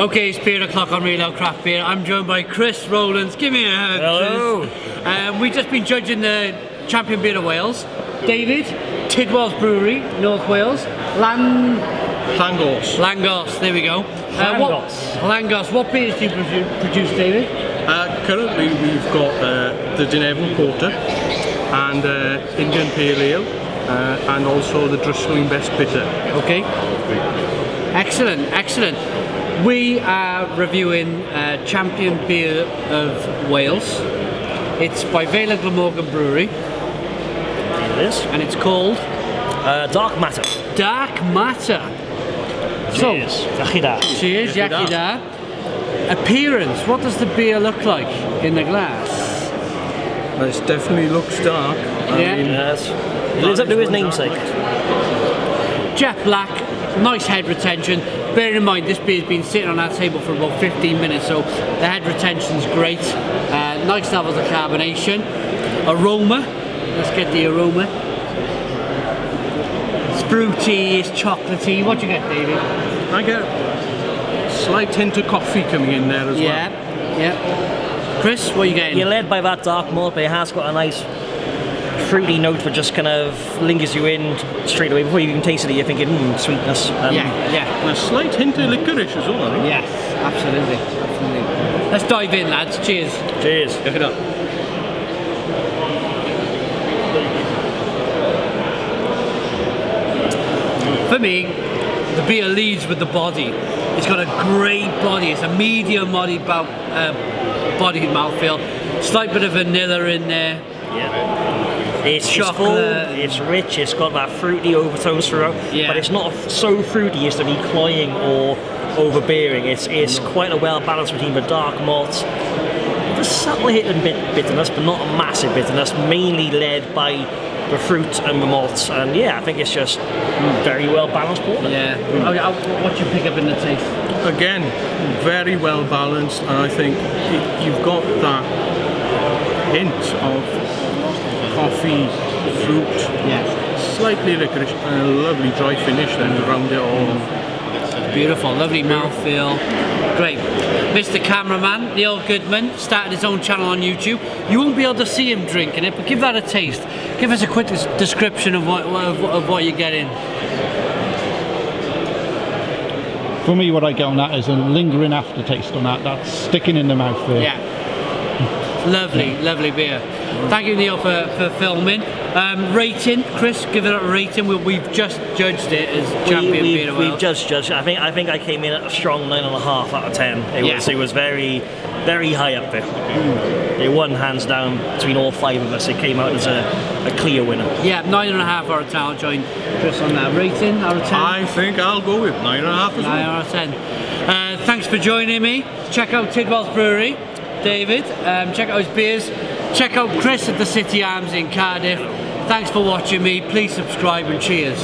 Okay, it's beer o'clock on Real Ale Craft Beer. I'm joined by Chris Rowlands. Give me a hug. Hello. Um, we've just been judging the champion beer of Wales. David, Tidwell's Brewery, North Wales. Lan Llangos. Langos, there we go. Uh, what, Langos, what beers do you produ- produce, David? Uh, currently we've got uh, the Dunevin Porter and uh, Indian Pale Ale uh, and also the Drysling Best Bitter. Okay. Excellent, excellent. We are reviewing uh, Champion Beer of Wales. It's by Vale Glamorgan Brewery It is. and it's called Uh, dark matter. Dark Matter. So, Cheers. Iechyd da. cheers, Iechyd da. Appearance, what does the beer look like in the glass? Well, it definitely looks dark. I Yeah. mean, Yes. It lives up to his namesake. Jet black, nice head retention. Bear in mind, this beer's been sitting on our table for about 15 minutes, so the head retention's great. Uh, nice levels of carbonation. Aroma, let's get the aroma. It's fruity, it's chocolatey. What do you get, David? I get a slight hint of coffee coming in there as well. Yeah, yeah. Chris, what are you getting? You're led by that dark malt, but it has got a nice fruity note that just kind of lingers you in straight away. Before you even taste it, you're thinking, hmm, sweetness. And Yeah, yeah. And a slight hint of licorice as well, I think. Yes, absolutely, absolutely. Let's dive in, lads. Cheers. Cheers. Look it up. For me, the beer leads with the body. It's got a great body. It's a medium bodied bo- uh, bodied mouthfeel. Slight bit of vanilla in there. Yeah. It's, it's full, Chocolate. it's rich, it's got that fruity overtones throughout, Yeah. but it's not so fruity as to be cloying or overbearing. It's it's quite a well balance between the dark malts, the subtle hit and bit bitterness, but not a massive bitterness, mainly led by the fruit and the malts. And yeah, I think it's just very well balanced porter. Yeah. Hmm. Oh, yeah, what you pick up in the taste? Again, very well balanced, and I think you've got that hint of coffee, fruit, Yeah. slightly licorice, and a lovely dry finish then around it all. Beautiful, lovely mouthfeel. Great. Mr. Cameraman, Neil Goodman, started his own channel on YouTube. You won't be able to see him drinking it, but give that a taste. Give us a quick description of what, of, of what you're getting. For me, what I get on that is a lingering aftertaste on that. That's sticking in the mouth there. Yeah. Lovely, lovely beer. Thank you, Neil, for, for filming. Um, rating, Chris, give it a rating. We, we've just judged it as champion we, beer of we've, we've Wales. just judged. I think I think I came in at a strong nine and a half out of ten. It Yeah. was it was very very high up there. It won hands down between all five of us. It came out as a, a clear winner. Yeah, nine and a half out of ten. I'll join Chris on that. Rating out of ten. I think I'll go with nine and a half as Nine well. out of ten. Uh, thanks for joining me. Check out Tidwell's Brewery, David. Um, check out his beers. Check out Chris at the City Arms in Cardiff. Thanks for watching me. Please subscribe and cheers.